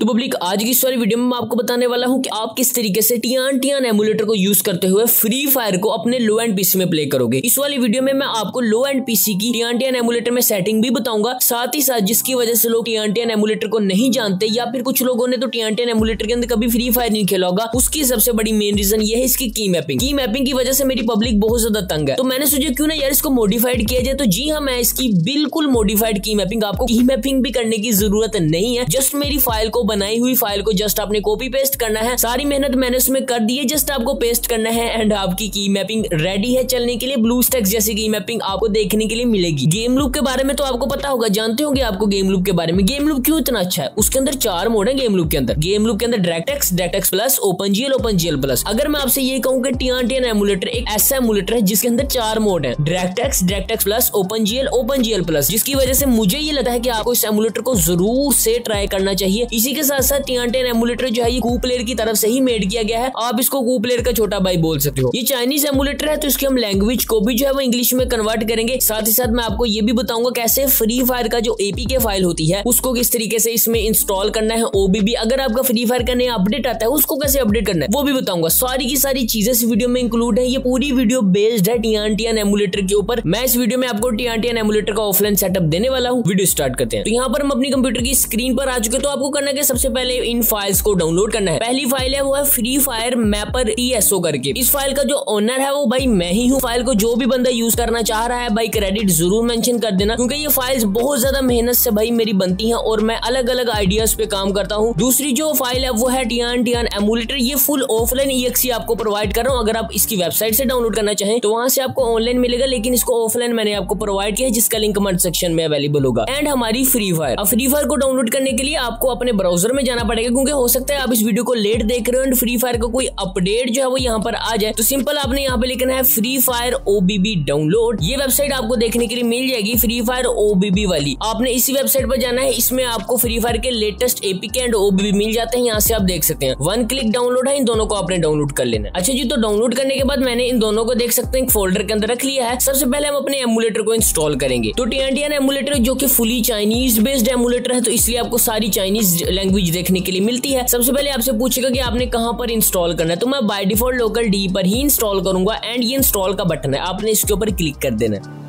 तो पब्लिक आज की इस वाली वीडियो में मैं आपको बताने वाला हूँ कि आप किस तरीके से टियान टियान एमुलेटर को यूज़ करते हुए फ्री फायर को अपने लो एंड पीसी में प्ले करोगे। इस वाली वीडियो में मैं आपको लो एंड पीसी की टियान टियान एमुलेटर में सेटिंग भी बताऊँगा, साथ ही साथ जिसकी वजह से लोग टियान टियान एमुलेटर को नहीं जानते या फिर कुछ लोगों ने तो टियान टियान एमुलेटर के अंदर कभी फ्री फायर नहीं खेला होगा, उसकी सबसे बड़ी मेन रीजन ये है इसकी की मैपिंग की मैपिंग की वजह से मेरी पब्लिक बहुत ज़्यादा तंग है। तो मैंने सोचा क्यों ना यार इसको मॉडिफाइड किया जाए तो जी हाँ मैं इसकी बिल्कुल मॉडिफाइड की मैपिंग आपको की मैपिंग भी करने की ज़रूरत नहीं है जस्ट मेरी फ़ाइल को बनाई हुई फ़ाइल को जस्ट आपने कॉपी पेस्ट करना है। सारी मेहनत मैंने उसमें कर दी है जस्ट आपको पेस्ट करना है एंड आपकी की मैपिंग रेडी है चलने के लिए। ब्लू स्टेक्स जैसी की मैपिंग आपको देखने के लिए मिलेगी। गेम लूप के बारे में तो आपको पता होगा। जानते होंगे आपको गेम लूप के बारे में। गेम लूप क्यों इतना अच्छा है? उसके अंदर चार मोड है गेम लूप के अंदर। गेम लूप के अंदर DirectX DirectX plus open GL open GL plus अगर मैं आपसे ये कहूँ कि टीआन टीएन एमुलेटर एक ऐसा एमुलेटर है जिसके अंदर चार मोड है। DirectX DirectX plus open GL open GL plus जिसकी वजह से मुझे ये लगता है कि आपको इस एमुलेटर को ज़रूर से ट्राई करना चाहिए। इसी के साथ साथ टीआन टीएन एमुलेटर जो है ये कू प्लेयर की तरफ़ से ही मेड किया गया है। आप इसको कू प्लेयर का छोटा भाई बोल सकते हो। ये चाइनीज़ एमुलेटर है तो इसकी हम लैंग्वेज को भी जो है वो इंग्लिश में कन्वर्ट करेंगे। साथ ही साथ मैं आपको ये भी बताऊँगा कैसे फ्री फायर का जो एपी के फ़ाइल होती है, उसको किस तरीके से इसमें इंस्टॉल करना है ओबीबी अगर आपका फ्री फायर का नया अपडेट आता है, उसको कैसे अपडेट करना है, वो भी बताऊँगा। सारी की सारी चीज़ें इस वीडियो में इंक्लूड है। ये पूरी वीडियो बेस्ड है टीआन एमुलेटर के ऊपर। मैं इस वीडियो में आपको टीआन एमुलेटर का ऑफलाइन सेटअप देने वाला हूँ। वीडियो स्टार्ट करते हैं। तो यहाँ पर हम अपनी कंप्यूटर की स्क्रीन पर आ चुके तो आपको करना है सबसे पहले इन फाइल्स को डाउनलोड करना है। पहली फ़ाइल है, वो है फ्री फायर मैपर टीएसओ करके। इस फ़ाइल का जो ओनर है, वो भाई मैं ही हूँ। फ़ाइल को जो भी बंदा यूज़ करना चाह रहा है, भाई क्रेडिट ज़रूर मेंशन कर देना, क्योंकि ये फाइल्स बहुत ज़्यादा मेहनत से भाई मेरी बनती है और मैं अलग अलग आइडियाज़ पे काम करता हूँ। दूसरी जो फ़ाइल है, वो है टियान टियान एमुलेटर ये फुल ऑफलाइन ई आपको प्रोवाइड कर रहा हूँ। अगर आप इसकी वेबसाइट से डाउनलोड करना चाहें तो वहाँ से आपको ऑनलाइन मिलेगा, लेकिन इसको ऑफलाइन मैंने आपको प्रोवाइड किया है, जिसका लिंक कमेंट सेक्शन में अवेलेबल होगा। एंड हमारी फ्री फायर फ्री फायर को डाउनलोड करने के लिए आपको अपने ब्राउज़र में जाना पड़ेगा, क्योंकि हो सकता है आप इस वीडियो को लेट देख रहे हो एंड फ्री फायर का कोई अपडेट जो है वो यहाँ पर आ जाए। तो सिंपल आपने यहाँ पे लिखना है फ्री फायर ओबीबी डाउनलोड ये वेबसाइट आपको देखने के लिए मिल जाएगी फ्री फायर ओबीबी वाली। आपने इसी वेबसाइट पर जाना है, इसमें आपको फ्री फायर के लेटेस्ट एपीके एंड ओबीबी मिल जाते हैं, यहाँ से आप देख सकते हैं। वन क्लिक डाउनलोड है, इन दोनों को आपने डाउनलोड कर लेना अच्छा जी तो डाउनलोड करने के बाद मैंने इन दोनों को देख सकते हैं फोल्डर के अंदर रख लिया है। सबसे पहले हम अपने एमुलेटर को इंस्टॉल करेंगे। तो टी टीएनटीएन एमुलेटर जो की फुली चाइनीज़ बेस्ड एमुलेटर है तो इसलिए आपको सारी चाइनीज़ लैंग्वेज देखने के लिए मिलती है। सबसे पहले आपसे पूछेगा कि आपने कहाँ पर इंस्टॉल करना है। तो मैं बाय डिफ़ॉल्ट लोकल डी पर ही इंस्टॉल करूँगा एंड ये इंस्टॉल का बटन है। आपने इसके ऊपर क्लिक कर देना है।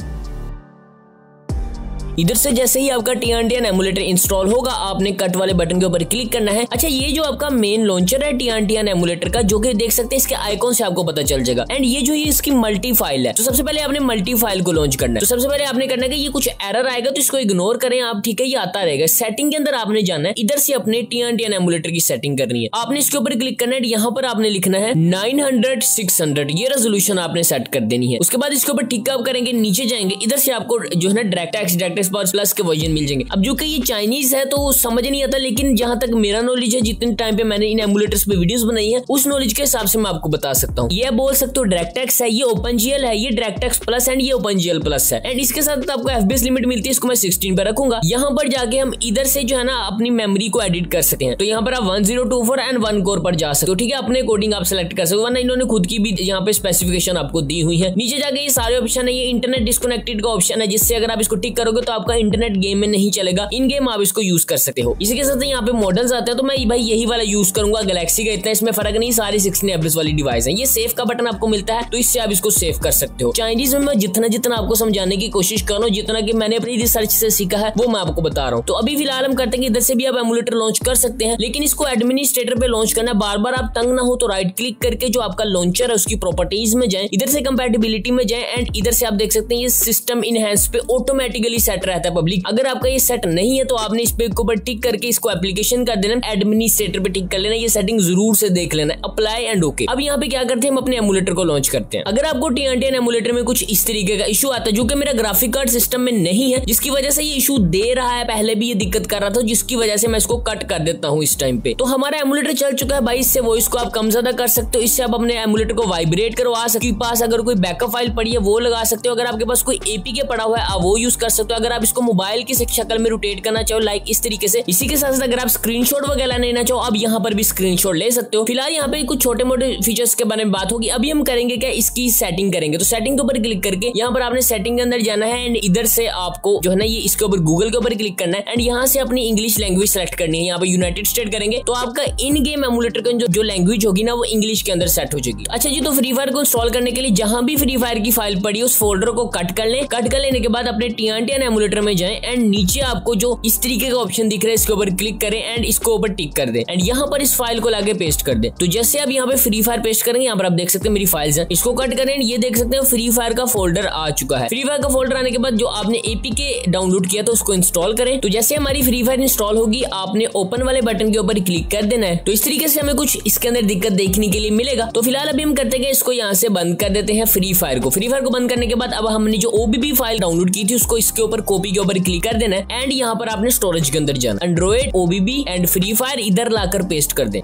इधर से जैसे ही आपका टी एन एमुलेटर इंस्टॉल होगा, आपने कट वाले बटन के ऊपर क्लिक करना है। अच्छा ये जो आपका मेन लॉन्चर है टी एन एमुलेटर का, जो कि देख सकते हैं इसके आइकॉन से आपको पता चल जाएगा। एंड ये जो ये इसकी मल्टी फ़ाइल है तो सबसे पहले आपने मल्टी फ़ाइल को लॉन्च करना है। तो सबसे पहले आपने करना है ये कुछ एरर आएगा तो इसको इग्नोर करें। आप ठीक है, ये आता रहेगा। सेटिंग के अंदर आपने जाना है। इधर से अपने टी एन एमुलेटर की सेटिंग करनी है। आपने इसके ऊपर क्लिक करना है। यहाँ पर आपने लिखना है नाइन हंड्रेड सिक्स हंड्रेड ये रेजोल्यूशन आपने सेट कर देनी है। उसके बाद इसके ऊपर टिक आप करेंगे, नीचे जाएँगे। इधर से आपको जो है ना डायरेक्ट एक्स डायरेक्ट प्लस के वर्जन मिल जाएँगे। अब जो कि ये चाइनीज़ है तो समझ नहीं आता, लेकिन जहाँ तक मेरा नॉलेज है, जितने टाइम पे मैंने इन एमुलेटर्स पे वीडियोस बनाई है, उस नॉलेज के हिसाब से मैं आपको बता सकता हूँ। ये बोल सकते हो डायरेक्टेक्स है, ये ओपन जीएल है, ये डायरेक्टेक्स प्लस एंड ये ओपन जीएल प्लस है। एंड इसके साथ आपको एफ़ लिमिट मिलती है, इसको मैं सिक्सटीन पे रखूँगा। यहाँ पर जाके हम इधर से जो है ना, अपनी मेमोरी को एडिट कर सकते हैं। तो यहाँ पर आप one zero two four and one core पर जा सकते हो, ठीक है? अपने कोडिंग आप सेलेक्ट कर सकते हो, वरना इन्होंने खुद की भी यहाँ पे स्पेसिफिकेशन आपको दी हुई है। नीचे जाके ये सारे ऑप्शन है, ये इंटरनेट डिस्कनेक्टेड का ऑप्शन है, जिससे अगर आप इसको टिक करोगे तो आपका इंटरनेट गेम में नहीं चलेगा। इन गेम आप इसको यूज़ कर सकते हो। इसी के साथ यहाँ पे मॉडल्स आते हैं तो मैं भाई यही वाला यूज़ करूँगा। गैलेक्सी का इतना इसमें फ़र्क नहीं, सारी सिक्सटीन एवरेज वाली डिवाइस है। ये सेफ़ का बटन आपको मिलता है तो इससे आप इसको सेव कर सकते हो। चाइनीज़ में मैं जितना जितना आपको समझाने की कोशिश कर रहा हूँ, जितना की मैंने अपनी रिसर्च से सीखा है, वो मैं आपको बता रहा हूँ। तो अभी फ़िलहाल हम करते हैं इधर से भी आप एमुलेटर लॉन्च कर सकते हैं, लेकिन इसको एडमिनिस्ट्रेटर पे लॉन्च करना बार बार आप तंग ना हो तो राइट क्लिक करके जो आपका लॉन्चर है, उसकी प्रॉपर्टीज़ में जाए। इधर से कंपेटिबिलिटी में जाए एंड इधर से आप देख सकते हैं, ये सिस्टम इनहेंस पे ऑटोमेटिकली सेट रहता है पब्लिक अगर आपका ये सेट नहीं है तो आपने इस पे ऊपर टिक करके इसको एप्लीकेशन कर देना एडमिनिस्ट्रेटर पे टिक कर लेना, ये सेटिंग ज़रूर से देख लेना अप्लाई एंड ओके अब यहाँ पे क्या करते हैं, हम अपने एमुलेटर को लॉन्च करते हैं। अगर आपको टी एमुलेटर में कुछ इस तरीके का इशू आता है, जो कि मेरा ग्राफिक कार्ड सिस्टम में नहीं है, जिसकी वजह से ये इशू दे रहा है, पहले भी ये दिक्कत कर रहा था, जिसकी वजह से मैं इसको कट कर देता हूँ इस टाइम पे। तो हमारा एमुलेटर चल चुका है भाई, इससे वॉइस को आप कम ज़्यादा कर सकते हो, इससे आप अपने एमुलेटर को वाइब्रेट करवा सकते पास अगर कोई बैकअप फ़ाइल पड़ी है, वो लगा सकते हो। अगर आपके पास कोई एपी के पड़ा हुआ है, आप वो यूज़ कर सकते हो। अगर आप इसको मोबाइल की शक्ल में रोटेट करना चाहो लाइक इस तरीके से इसी के साथ साथ अगर आप स्क्रीन वगैरह लेना चाहो अब यहाँ पर भी स्क्रीन ले सकते हो। फ़िलहाल यहाँ पे कुछ छोटे मोटे फीचर्स के बारे में बात होगी। अभी हम करेंगे क्या इसकी सेटिंग करेंगे। तो सेटिंग के ऊपर क्लिक करके यहाँ पर आपने सेटिंग के अंदर जाना है एंड इधर से आपको जो है ना ये इसके ऊपर गूगल के ऊपर क्लिक करना है। एंड यहाँ से अपनी इंग्लिश लैंग्वेज सेलेक्ट करनी है। यहाँ पर यूनाइटेड स्टेट करेंगे। तो आपका इन गेम एमुलेटर का जो, लैंग्वेज होगी ना वो इंग्लिश के अंदर सेट हो जाएगी। अच्छा जी तो फ्री फायर को इंस्टॉल करने के लिए जहाँ भी फ्री फायर की फ़ाइल पड़ी उस फोल्डर को कट कर ले। कट कर लेने के बाद अपने टीआरटीएन एमुलेटर में जाएँ एंड नीचे आपको जो इस तरीके का ऑप्शन दिख रहा है, इसके ऊपर क्लिक करें एंड इसको ऊपर टिक कर दे। एंड यहाँ पर इस फ़ाइल को लाके पेस्ट कर दे। तो जैसे आप यहाँ पे फ्री फायर पेस्ट करेंगे, यहाँ पर आप देख सकते हैं मेरी फाइल्स है। इसको कट करें ये देख सकते हैं फ्री फायर का फोल्डर आ चुका है। फ्री फायर का फोल्डर आने के बाद जो आपने एपीके डाउनलोड किया था, उसको इंस्टॉल करें। तो जैसे हमारी फ्री फायर इंस्टॉल होगी, आपने ओपन वाले बटन के ऊपर क्लिक कर देना है। तो इस तरीके से हमें कुछ इसके अंदर दिक्कत देखने के लिए मिलेगा। तो फ़िलहाल अभी हम करते हैं, इसको यहाँ से बंद कर देते हैं फ्री फायर को। फ्री फायर को बंद करने के बाद अब हमने जो ओबीबी फ़ाइल डाउनलोड की थी, उसको इसके ऊपर कॉपी के ऊपर क्लिक कर देना एंड यहाँ पर आपने स्टोरेज के अंदर जाना Android OBB and Free Fire इधर लाकर पेस्ट कर दे।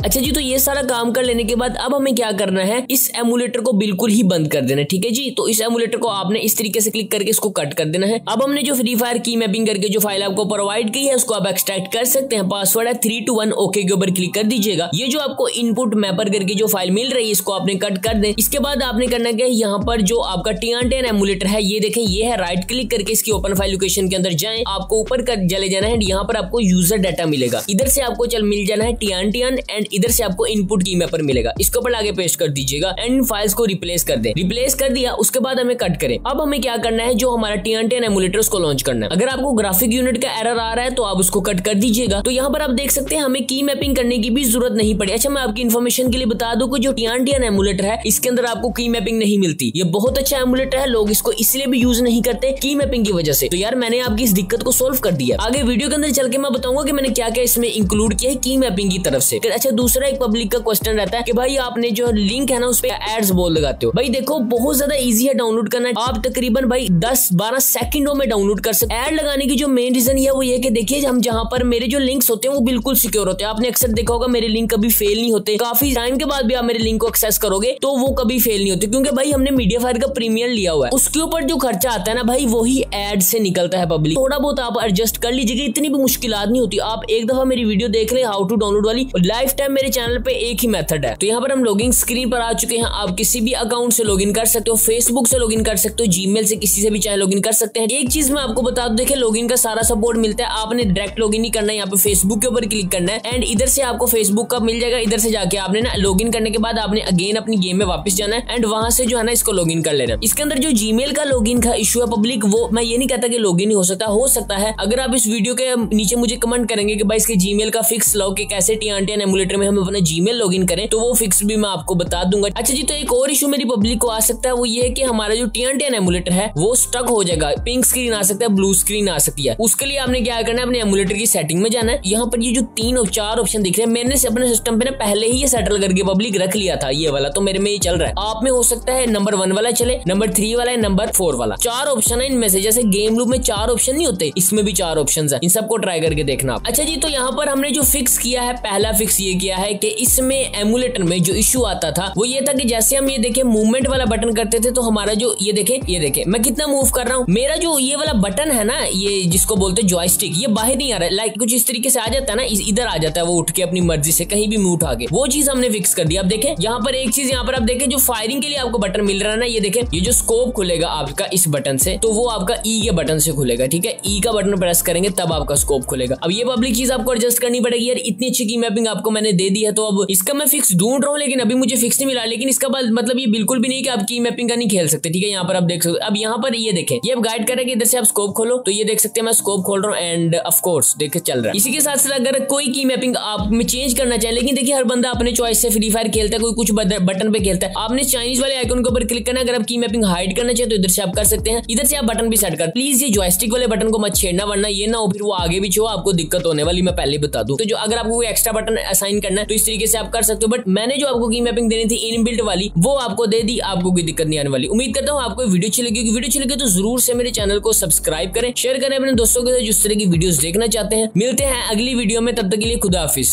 अच्छा जी तो ये सारा काम कर लेने के बाद अब हमें क्या करना है? इस एमुलेटर को बिल्कुल ही बंद कर देना ठीक है जी? तो इस एमुलेटर को आपने इस तरीके से क्लिक करके इसको कट कर देना है। अब हमने जो फ्री फायर की मैपिंग करके जो फ़ाइल आपको प्रोवाइड की है, उसको आप एक्सट्रैक्ट कर सकते हैं। पासवर्ड है थ्री टू वन ओके के ऊपर क्लिक कर दीजिएगा। ये जो आपको इनपुट मैपर करके जो फ़ाइल मिल रही है, इसको आपने कट कर दे। इसके बाद आपने करना क्या यहाँ पर जो आपका टी टेन एमुलेटर है, ये देखें, ये है राइट क्लिक करके इसकी ओपन फ़ाइल लोकेशन के अंदर जाए। आपको ऊपर चले जाना है, यहाँ पर आपको यूज़र डाटा मिलेगा। इधर से आपको चल मिल जाना है टी एंड इधर से आपको इनपुट की मैपर मिलेगा। इसके ऊपर आगे पेस्ट कर दीजिएगा एंड फाइल्स को रिप्लेस कर दे। रिप्लेस कर दिया, उसके बाद हमें कट करें। अब हमें क्या करना है? जो हमारा टी एन एमुलेटर उसको लॉन्च करना है। अगर आपको ग्राफिक यूनिट का एरर आ रहा है तो आप उसको कट कर दीजिएगा। तो यहाँ पर आप देख सकते हैं, हमें की मैपिंग करने की भी ज़रूरत नहीं पड़ी। अच्छा मैं आपकी इन्फॉर्मेशन के लिए बता दू जो टी एन एमुलेटर है, इसके अंदर आपको की मैपिंग नहीं मिलती। ये बहुत अच्छा एमुलेटर है, लोग इसको इसलिए भी यूज़ नहीं करते की मैपिंग की वजह से। तो यार, मैंने आपकी इस दिक्कत को सोल्व कर दिया। आगे वीडियो के अंदर चल के मैं बताऊँगा कि मैंने क्या क्या इसमें इंक्लूड किया है की मैपिंग की तरफ़ से। अच्छा दूसरा एक पब्लिक का क्वेश्चन रहता है कि भाई आपने जो लिंक है ना, उस पर एड्स बोल लगाते हो। भाई देखो, बहुत ज़्यादा इजी है डाउनलोड करना। आप तकरीबन भाई दस बारह सेकंडों में डाउनलोड कर सकते एड लगाने की जो मेन रीजन है, वो ये कि देखिए, हम जहाँ पर मेरे जो लिंक्स होते हैं, वो बिल्कुल सिक्योर होते हैं। आपने अक्सर देखा होगा, मेरे लिंक कभी फेल नहीं होते। काफ़ी टाइम के बाद भी आप मेरे लिंक को एक्सेस करोगे तो वो कभी फेल नहीं होते। क्योंकि भाई हमने मीडिया फायर का प्रीमियर लिया हुआ है। उसके ऊपर जो खर्चा आता है ना भाई, वही एड से निकलता है पब्लिक थोड़ा बहुत आप एडजस्ट कर लीजिएगा, इतनी भी मुश्किल नहीं होती। आप एक दफ़ा मेरी वीडियो देख रहे हाउ टू डाउनलोड वाली। लाइफ टाइम मेरे चैनल पे एक ही मेथड है। तो यहाँ पर हम लॉगिंग स्क्रीन पर आ चुके हैं। आप किसी भी अकाउंट से लॉगिन कर सकते हो फेसबुक से लॉगिन कर सकते हो जीमेल से किसी से भी चाहे लॉगिन कर सकते हैं। एक चीज़ मैं आपको बता दू, देखिए लॉगिन का सारा सपोर्ट मिलता है। आपने डायरेक्ट लॉगिन नहीं करना है, यहाँ पे फेसबुक के ऊपर क्लिक करना है। एंड इधर से आपको फेसबुक का मिल जाएगा। इधर से जाके आपने ना लॉगिन करने के बाद आपने अगेन अपनी गेम में वापस जाना है। एंड वहाँ से जो है ना इसको लॉगिन कर लेना इसके अंदर जो जीमेल का लॉगिन का इशू है पब्लिक वो मैं ये नहीं कहता कि लॉगिन नहीं हो सकता हो सकता है। अगर आप इस वीडियो के नीचे मुझे कमेंट करेंगे कि भाई इसके जीमेल का फिक्स लो कि कैसे टी एमुलेटर में हम अपना जीमेल लॉगिन करें तो वो फिक्स भी मैं आपको बता दूँगा। अच्छा जी तो एक और इशू मेरी पब्लिक को आ सकता है, वो ये कि हमारा जो टी एन एमुलेटर है, वो स्टक हो जाएगा। पिंक स्क्रीन आ सकता है ब्लू स्क्रीन आ सकती है। उसके लिए आपने क्या करना है, अपने एमुलेटर की सेटिंग में जाना है। यहाँ पर ये जो तीन और चार ऑप्शन दिख रहे हैं, मैंने अपने सिस्टम पे ना पहले ही ये सेटल करके पब्लिक रख लिया था, ये वाला। तो मेरे में ये चल रहा है। आप में हो सकता है नंबर वन वाला चले नंबर थ्री वाला है नंबर फोर वाला। चार ऑप्शन है इनमें से, जैसे गेम लूप में चार ऑप्शन नहीं होते, इसमें भी चार ऑप्शन है। इन सबको ट्राई करके देखना अच्छा जी तो यहाँ पर हमने जो फिक्स किया है, पहला फिक्स ये किया है कि इसमें एमुलेटर में जो इशू आता था, वो ये था कि जैसे हम ये देखे मूवमेंट वाला बटन करते थे तो हमारा जो, ये देखे ये देखे, मैं कितना मूव कर रहा हूँ। मेरा जो ये वाला बटन है ना, ये जिसको बोलते जॉयस्टिक ये बाहर नहीं आ रहा है। लाइक कुछ इस तरीके से आ जाता है ना इधर आ जाता है, वो उठ के अपनी मर्ज़ी से कहीं भी मुँह उठा के। वो चीज़ हमने फिक्स कर दिया अब देखे, यहाँ पर एक चीज़ यहाँ पर आप देखे, जो फायरिंग के लिए आपको बटन मिल रहा है ना, ये देखे, ये जो स्कोप खुलेगा आपका इस बटन से तो वो आपका ई e के बटन से खुलेगा, ठीक है? ई e का बटन प्रेस करेंगे, तब आपका स्कोप खुलेगा। अब ये पब्लिक चीज़ आपको एडजस्ट करनी पड़ेगी यार, इतनी अच्छी की मैपिंग आपको मैंने दे दी है तो अब इसका मैं फिक्स ढूंढ रहा हूँ, लेकिन अभी मुझे फिक्स नहीं मिला। लेकिन इसका मतलब ये बिल्कुल भी नहीं कि आप की मैपिंग का नहीं खेल सकते, ठीक है? यहाँ पर आप देख सकते अब यहाँ पर ये देखें। ये अब गाइड कर इधर से आप स्कोप खोलो। तो ये देख सकते हैं, मैं स्कोप खोल रहा हूँ एंड ऑफकोर्स देख चल रहा है। इसी के साथ साथ अगर कोई की मैपिंग आप में चेंज करना चाहे, लेकिन देखिए, हर बंदा अपने चॉइस से फ्री फायर खेलता है, कोई कुछ बटन पे खेलता है। आपने चाइनीज़ वाले आइकन के ऊपर क्लिक करना अगर आप की मैपिंग हाइड करना चाहे तो इधर से आप कर सकते हैं। इधर से आप बटन भी सेट कर। प्लीज़ ये जॉयस्टिक वाले बटन को मत छेड़ना, वरना ये ना हो, फिर वो आगे भी छो, आपको दिक्कत होने वाली, मैं पहले बता दूँ। तो जो अगर आपको कोई एक्स्ट्रा बटन असाइन करना है तो इस तरीके से आप कर सकते हो। बट मैंने जो आपको की मैपिंग देनी थी इन बिल्ट वाली, वो आपको दे दी, आपको कोई दिक्कत नहीं आने वाली। उम्मीद करता हूँ आपको वीडियो अच्छी लगी वीडियो अच्छी लगी तो ज़रूर से मेरे चैनल को सब्सक्राइब करें शेयर करें अपने दोस्तों के साथ जिस तरह की वीडियो देखना चाहते हैं। मिलते हैं अगली वीडियो में, तब तक के लिए खुदा हाफिज।